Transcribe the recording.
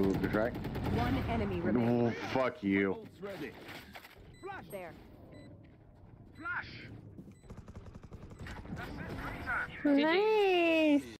Ooh, good try. One enemy remaining. Oh, fuck you. Ready. Flash. There. Flash. That's it. Three times. Nice.